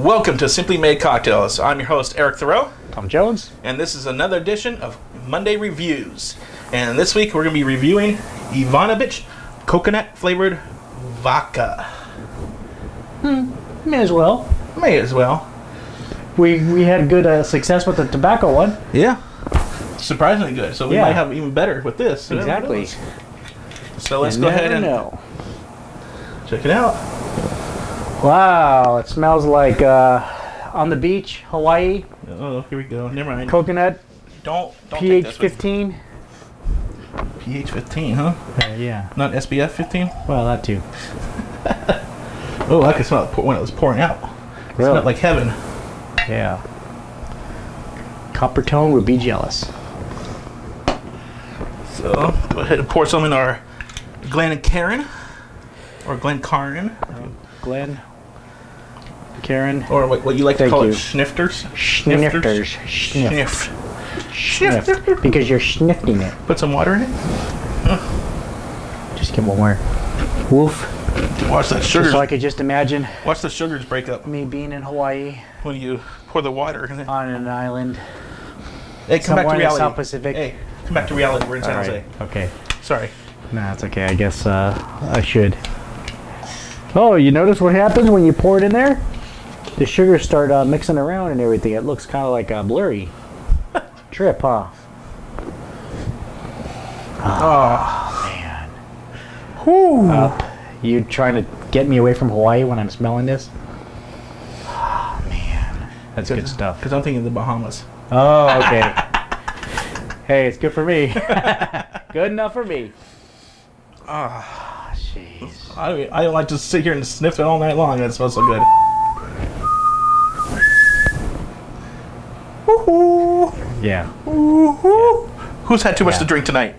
Welcome to Simply Made Cocktails. I'm your host, Eric Thurow, Tom Jones. and this is another edition of Monday Reviews. And this week we're going to be reviewing Ivanabitch Coconut Flavored Vodka. Hmm, May as well. May as well. We we had good uh, success with the tobacco one. Yeah. Surprisingly good. So we Yeah. might have even better with this. Exactly. So let's You go ahead and know. check it out. Wow, it smells like uh, on the beach, Hawaii, Oh, here we go. Never mind. coconut, don't don't pH 15. pH 15, huh? Uh, yeah. Not SPF 15? Well, that too. Oh, I can smell it when it was pouring out. It Really? smelled like heaven. Yeah. Coppertone would be jealous. So go ahead and pour some in our Glen and Karen, or Glen Karen, Glenn, Karen, or what, what you like to call you. it, schnifters. snifters, sniff, Sniff. sniff, because you're sniffing it. Put some water in it. Just get one more. Woof. Watch that sugar. So I could just imagine Watch the sugars break up me being in Hawaii when you pour the water. on an island. Hey, come back to reality. South Pacific. Hey, come back to reality. We're in San Jose. right. Okay. Sorry. Nah, it's okay. I guess uh, I should. Oh, you notice what happens when you pour it in there? The sugars start uh, mixing around and everything. It looks kind of like a blurry trip, huh? Oh, Man. Whew. Up. You trying to get me away from Hawaii when I'm smelling this? Oh, man. That's good stuff. Because I'm thinking of the Bahamas. Oh, okay. hey, it's good for me. good enough for me. Ah, jeez. I I like to sit here and sniff it all night long. It smells so good. Woohoo! Yeah. Who's had too much Yeah. to drink tonight?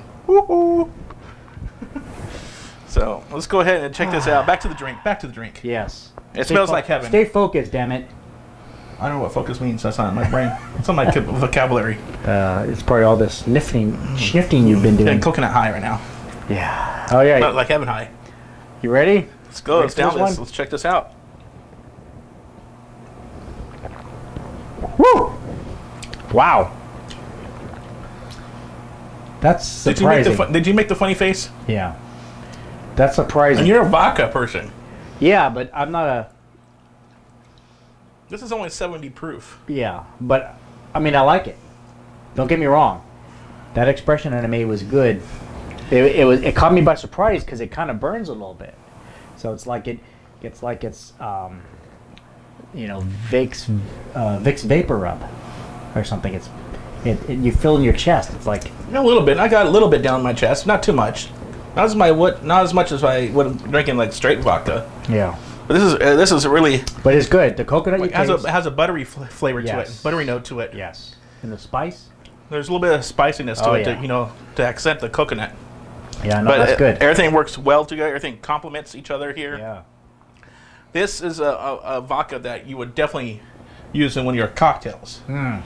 So let's go ahead and check this out. Back to the drink. Back to the drink. Yes. It Stay smells like heaven. Stay focused, damn it. I don't know what focus means. That's not in my brain. It's on my vocabulary. Uh, it's probably all this sniffing, sniffing you've been doing. coconut high right now. Yeah. Oh yeah. Not like heaven high. You ready? Let's go. Let's down this. one? Let's check this out. Woo! Wow. That's Did you make surprising. the Did you make the funny face? yeah. That's surprising. And you're a vodka person. yeah, but I'm not a. This is only 70 proof. Yeah, but I mean, I like it. Don't get me wrong. That expression that I made was good. It, it was. It caught me by surprise because it kind of burns a little bit. So it's like it. It's like it's. Um, you know, Vicks, uh, Vicks VapoRub, or something. It's. It, it, you feel in your chest. It's like A little bit. I got a little bit down my chest. Not too much. Not as my what. Not as much as I would drinking like straight vodka. yeah, But this is uh, this is really but it's good. The coconut like, has taste. a has a buttery fl- flavor to Yes. it. Buttery note to it. yes, and the spice. There's a little bit of spiciness to Oh, it. yeah. To, you know, to accent the coconut. Yeah, no, but that's uh, good. everything works well together. Everything complements each other here. yeah. This is a, a, a vodka that you would definitely use in one of your cocktails. Hmm.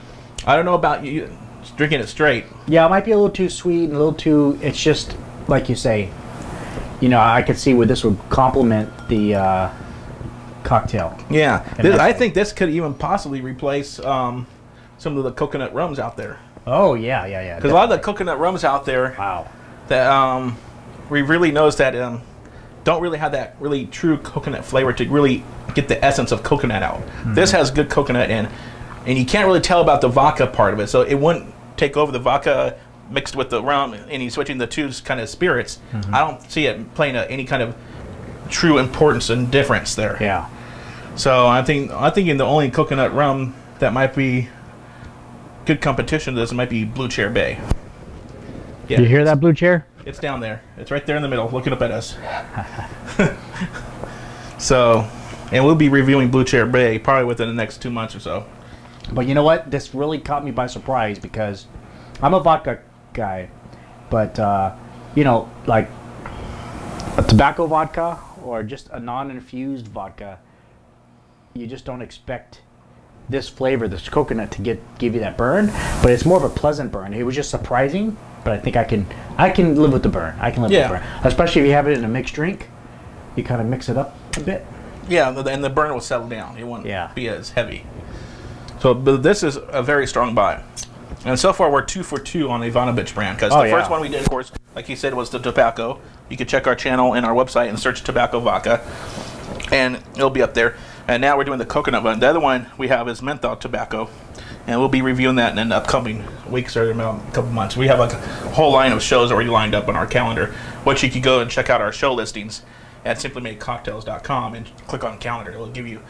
I don't know about you drinking it straight. Yeah, it might be a little too sweet and a little too. It's just like you say. You know, I could see where this would complement the uh, cocktail. Yeah, this, I think this could even possibly replace um, some of the coconut rums out there. Oh yeah, yeah, yeah. Because a lot of the coconut rums out there wow. that um, we really knows that um, don't really have that really true coconut flavor to really get the essence of coconut out. This has good coconut in, and you can't really tell about the vodka part of it. So it wouldn't take over the vodka mixed with the rum, and he's switching the two kind of spirits. Mm-hmm. I don't see it playing a, any kind of true importance and difference there. Yeah. So I think I'm thinking the only coconut rum that might be good competition to this might be Blue Chair Bay. Yeah, You hear that blue chair? It's down there. It's right there in the middle, looking up at us. so, and we'll be reviewing Blue Chair Bay probably within the next two months or so. But you know what? This really caught me by surprise because I'm a vodka guy, but uh, you know, like a tobacco vodka or just a non-infused vodka, you just don't expect this flavor, this coconut, to get give you that burn. But it's more of a pleasant burn. It was just surprising, but I think I can I can live with the burn. I can live Yeah. with the burn, especially if you have it in a mixed drink. You kind of mix it up a bit. Yeah, and the burn will settle down. It won't Yeah. be as heavy. So, but this is a very strong buy. And so far, we're two for two on the Ivanabitch brand because Oh, the yeah. first one we did, of course, like you said, was the tobacco. You can check our channel and our website and search tobacco vodka, and it'll be up there. And now we're doing the coconut one. The other one we have is menthol tobacco, and we'll be reviewing that in the upcoming weeks or a couple months. We have like a whole line of shows already lined up on our calendar, which you can go and check out our show listings at simplymadecocktails.com and click on calendar. It'll give you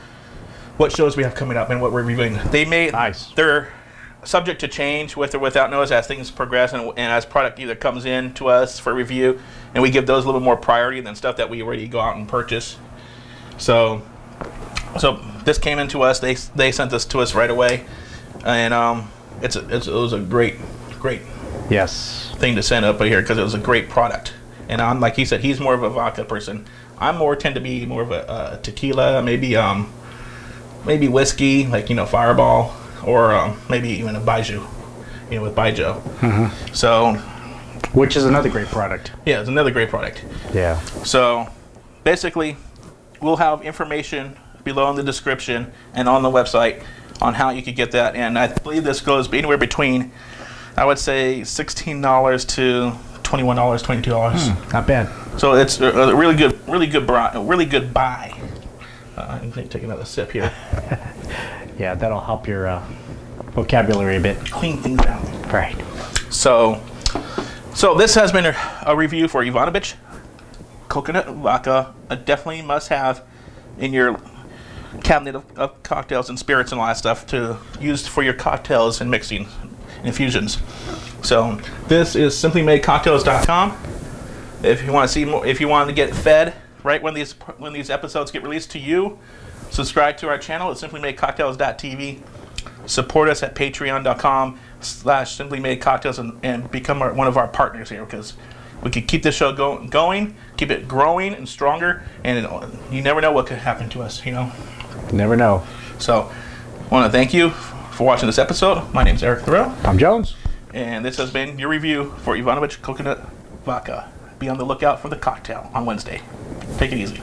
what shows we have coming up and what we're reviewing. They may Nice. they're subject to change with or without notice as things progress and, and as product either comes in to us for review and we give those a little bit more priority than stuff that we already go out and purchase. So so this came into us. They they sent this to us right away, and um, it's, a, it's it was a great great Yes. thing to send up here because it was a great product. And I'm like he said, he's more of a vodka person. I'm more tend to be more of a, uh tequila, maybe um, maybe whiskey, like you know Fireball, or um, maybe even a Baijiu, you know, with Baijiu. So Which is another great product. yeah, it's another great product. Yeah. So basically, we'll have information below in the description and on the website on how you could get that. And I believe this goes anywhere between, I would say, $16 to $21, $22. Not bad. So it's a, a really good, really good, bri- really good buy. Uh, I'm gonna take another sip here. Yeah, that'll help your uh, vocabulary a bit. Clean things out. Right. So, so this has been a, a review for Ivanabitch coconut vodka. A definitely must have in your cabinet of, of cocktails and spirits and all that stuff to use for your cocktails and mixing infusions. So this is simplymadecocktails.com. If you want to see more, if you want to get fed right when these when these episodes get released to you, subscribe to our channel at simplymadecocktails.tv support us at patreon.com slash simply made cocktails and, and become our, one of our partners here because we can keep this show go, going keep it growing and stronger and it, you never know what could happen to us you know? Never know. so i want to thank you for watching this episode. My name's eric thurow Tom Jones. and this has been your review for ivanabitch coconut vodka be on the lookout for the cocktail on wednesday Take it easy.